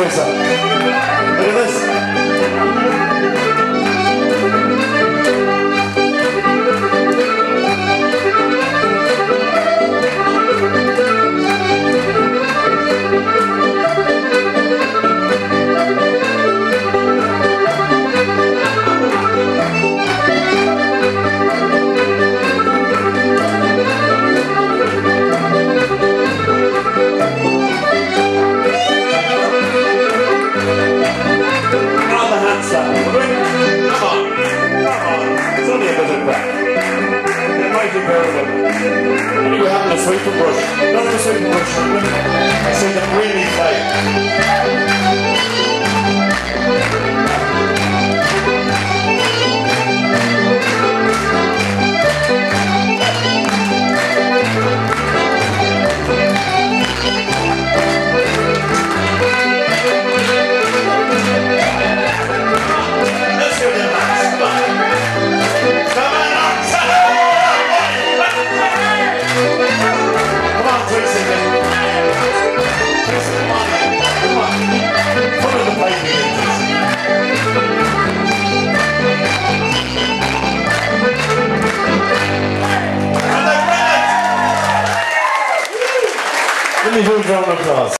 Professor. Come on. Come on. It's only a bit of prep. Having a sweep brush. Not a sweep I brush. Something really tight. Ziemlich unter Applaus.